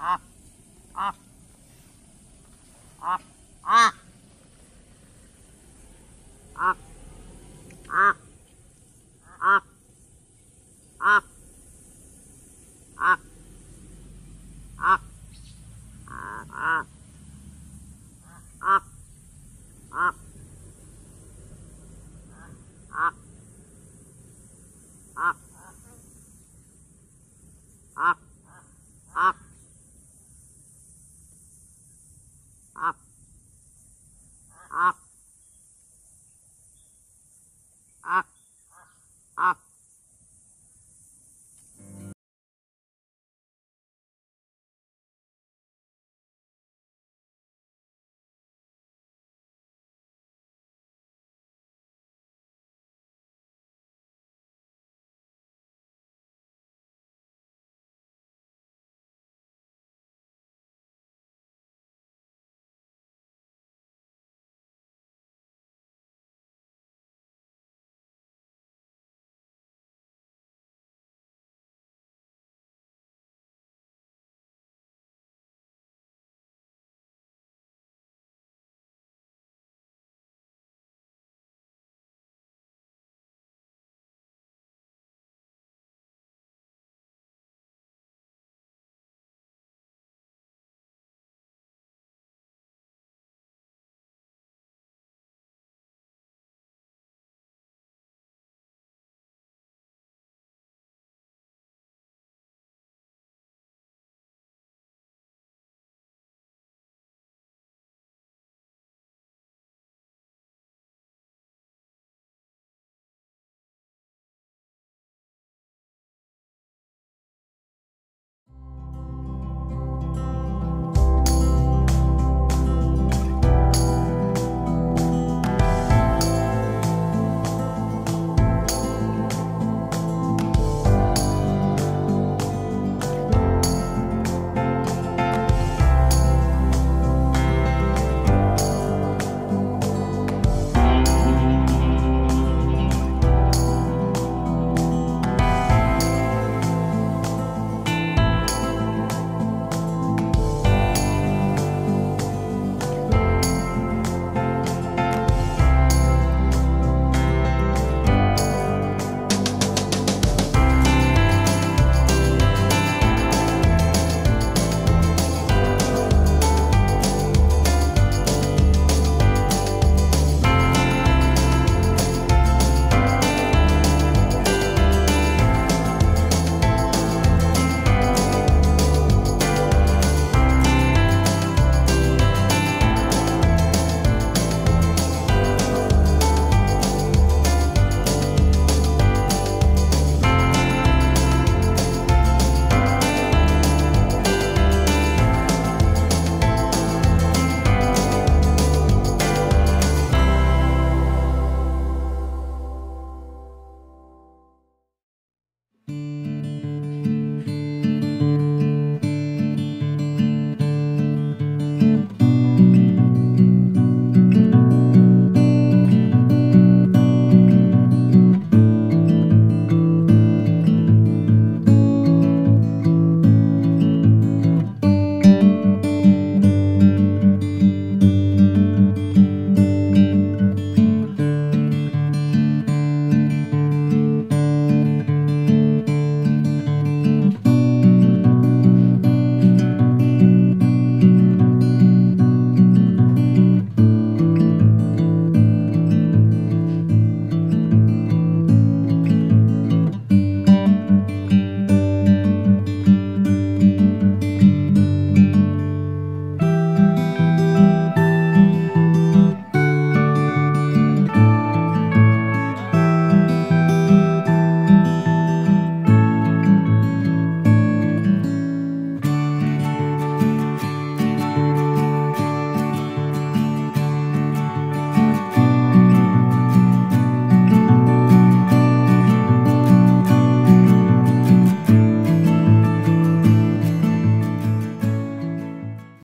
啊啊啊。up.